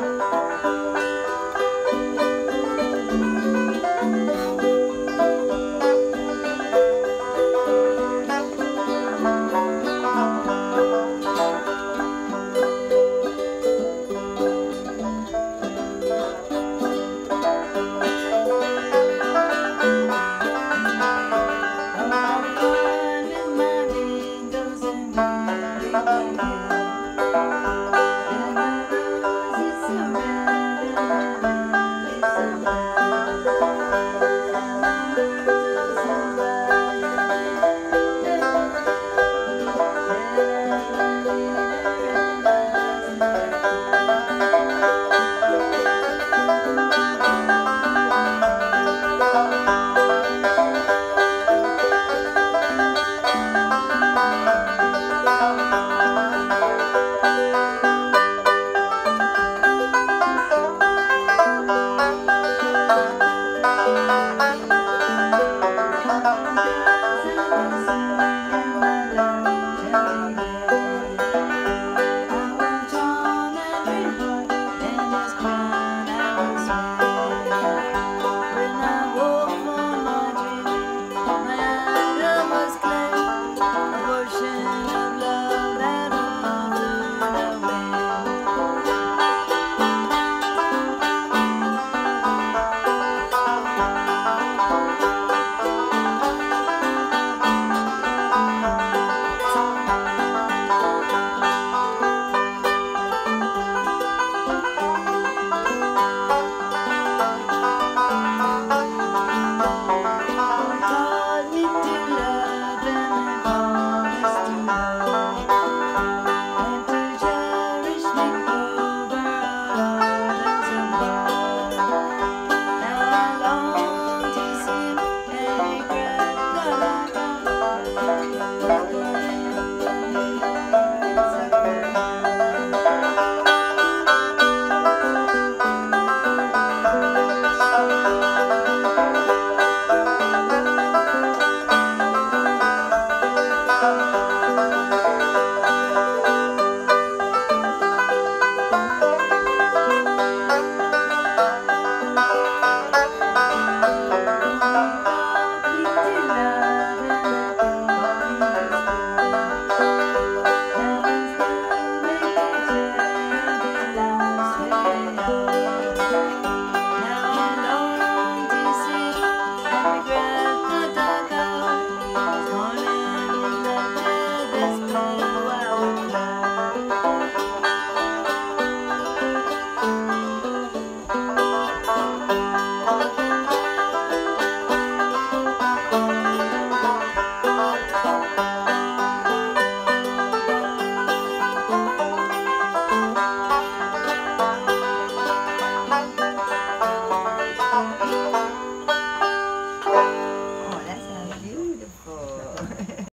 Música